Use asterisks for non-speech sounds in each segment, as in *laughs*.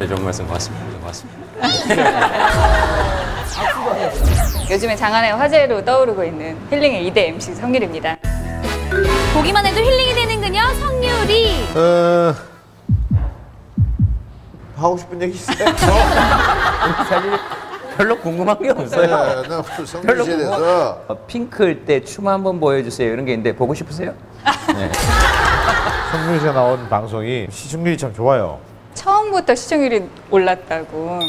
네, 좋은 말씀 고맙습니다. 고맙습니다. *laughs* 요즘에 장안의 화제로 떠오르고 있는 힐링의 2대 MC 성길입니다. 보기만 해도 힐링이 되는 그녀 성유리. 어, 하고 싶은 얘기 있어요? *laughs* 사실 별로 궁금한 게 없어요. 네, 나 성준 씨에 대해서 어, 핑클 때 춤 한번 보여주세요 이런 게 있는데 보고 싶으세요? *laughs* 성준 씨가 나온 방송이 시청률이 참 좋아요. 처음부터 시청률이 올랐다고.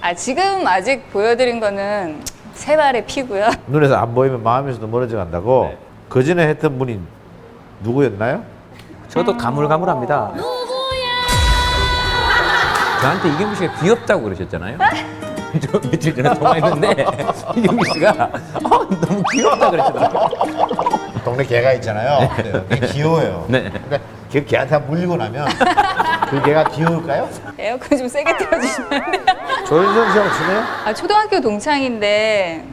아, 지금 아직 보여드린 거는 세 발의 피고요. 눈에서 안 보이면 마음에서도 멀어져 간다고. 네. 그 전에 했던 분이 누구였나요? 저도 가물가물합니다. 저한테 이경규 씨가 귀엽다고 그러셨잖아요. *laughs* 저 며칠 전에 통화했는데 *laughs* 이경규 씨가 어, 너무 귀엽다 그러시더라고요. 동네 개가 있잖아요. 네. 귀여워요. 네. 근데 그 개한테 한 물리고 나면 그 개가 귀여울까요? 에어컨 좀 세게 돼요? 조윤성 씨하고 친해요? 아, 초등학교 동창인데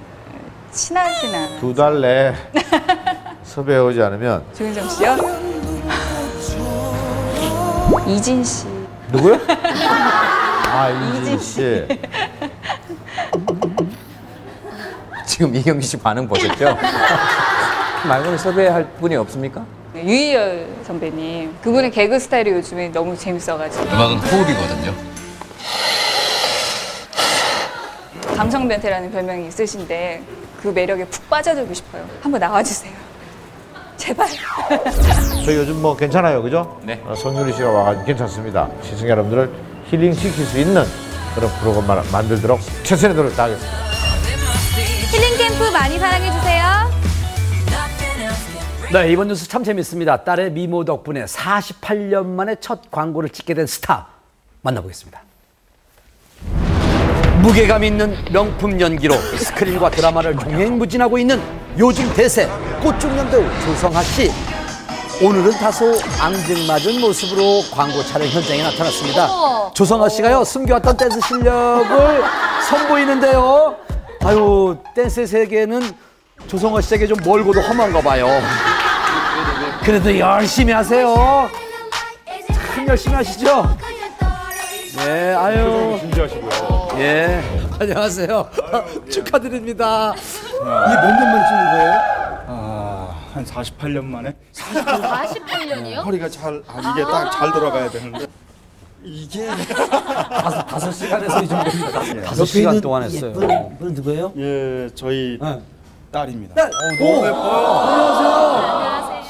친하진 않아. 두 달 내에 섭외해 오지 않으면 조윤정 씨요? 이진 씨. 누구요? 아 *laughs* 이진 씨. 지금 이경규 씨 반응 보셨죠? *laughs* 말고는 섭외할 분이 없습니까? 유희열 선배님. 그분의 개그 스타일이 요즘에 너무 재밌어가지고. 음악은 호흡이거든요. 감성 변태라는 별명이 있으신데 그 매력에 푹 빠져들고 싶어요. 한번 나와주세요. 제발. *laughs* 저희 요즘 뭐 괜찮아요, 그죠? 네. 어, 성유리 씨가 와가지고 괜찮습니다. 시청자 여러분들을 힐링 시킬 수 있는 그런 프로그램 만들도록 최선의 노력을 다하겠습니다. 힐링 캠프 많이 사랑해주세요. 네, 이번 뉴스 참 재밌습니다. 딸의 미모 덕분에 48년 만에 첫 광고를 찍게 된 스타 만나보겠습니다. 무게감 있는 명품 연기로 스크린과 드라마를 종횡무진하고 있는 요즘 대세 꽃중년 배우 조성아 씨. 오늘은 다소 앙증맞은 모습으로 광고 촬영 현장에 나타났습니다. 조성아 씨가요 숨겨왔던 댄스 실력을 선보이는데요. 아유 댄스 세계는 조성아 씨에게 좀 멀고도 험한가 봐요. 그래도 열심히 하세요. 참 열심히 하시죠. 네, 아유. 진지하시고요. 예, 안녕하세요. *laughs* 축하드립니다. 이게 몇년 만에 찍는 거예요? 아, 한 48년 만에 48년이요? 허리가 잘 아, 이게 딱 잘 돌아가야 되는데 이게 다섯, 다섯 시간에서 이 정도입니다. 다섯 시간 동안 했어요. 이분 누구예요? 예 저희 네. 딸입니다.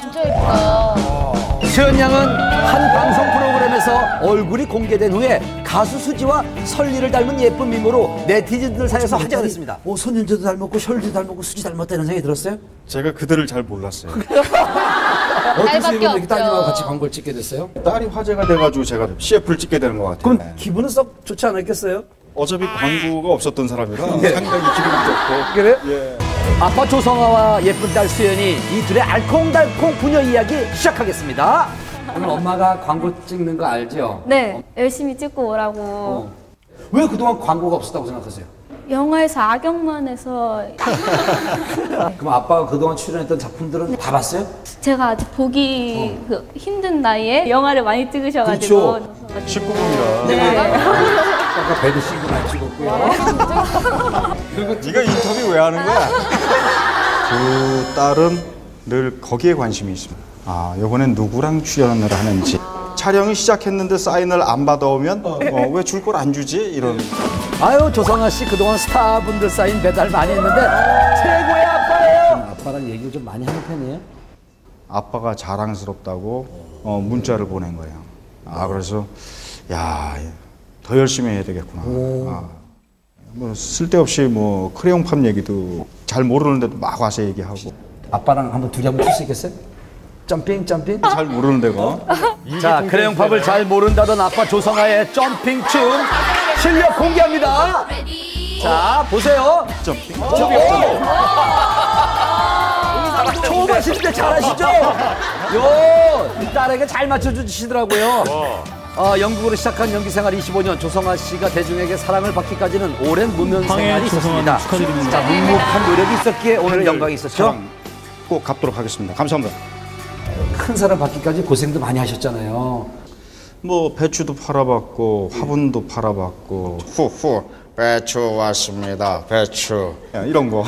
진짜 예쁘다. 최연 양은 한 방송 프로그램에서 얼굴이 공개된 후에 가수 수지와 설리를 닮은 예쁜 미모로 네티즌들 사이에서 화제가 됐습니다. 뭐 손윤재도 닮았고 셜리도 닮았고 수지 닮았다 이런 생각이 들었어요? 제가 그들을 잘 몰랐어요. 어떻게 딸밖에 이렇게 없죠. 따님하고 같이 광고를 찍게 됐어요? 딸이 화제가 돼가지고 제가 CF를 찍게 되는 것 같아요. 그럼 네. 기분은 썩 좋지 않았겠어요? 어차피 광고가 없었던 사람이라 상당히 기분이 좋고 그래? 예. 아빠 조성아와 예쁜 딸 수연이 이 둘의 알콩달콩 부녀 이야기 시작하겠습니다. 오늘 엄마가 광고 찍는 거 알죠? 네, 열심히 찍고 어. 오라고. 왜 그동안 광고가 없었다고 생각하세요? 영화에서 악역만 해서 *laughs* 그럼 아빠가 그동안 출연했던 작품들은 다 봤어요? 제가 아직 보기 그 힘든 나이에 영화를 많이 찍으셔가지고. 그렇죠. 19금이라 네. 아까 배드 싱글 안 찍었고요. 네가 인터뷰 왜 하는 거야? 두 딸은 늘 거기에 관심이 있습니다. 아 이번엔 누구랑 출연을 하는지 촬영이 시작했는데 사인을 안 받아오면 어, 왜 줄 걸 안 주지 이런 아유 조성아 씨 그동안 스타분들 사인 배달 많이 했는데 최고의 아빠예요. 아빠랑 얘기를 좀 많이 하는 편이에요? 아빠가 자랑스럽다고 어, 문자를 보낸 거예요. 아 그래서 야 더 열심히 해야 되겠구나. 아, 뭐 쓸데없이 뭐 크레용팝 얘기도 잘 모르는데도 막 와서 얘기하고 아빠랑 한번 둘이 한번 출수 있겠어요? 점핑 점핑. 잘 모르는 데가 *laughs* 자 크레용팝을 잘 모른다던 아빠 조성아의 점핑 춤 실력 공개합니다. 자 보세요. 점핑. 처음 하실 때 잘하시죠? *laughs* 요, 이 딸에게 잘 맞춰주시더라고요. 어, 영국으로 시작한 연기 생활 25년 조성아 씨가 대중에게 사랑을 받기까지는 오랜 무면 생활이 있었습니다. 자, 묵묵한 노력이 있었기에 오늘 영광이 있었죠. 사랑 꼭 갚도록 하겠습니다. 감사합니다. 큰 사랑 받기까지 고생도 많이 하셨잖아요. 뭐 배추도 팔아봤고 화분도 팔아봤고 후후 배추 왔습니다 배추 이런 거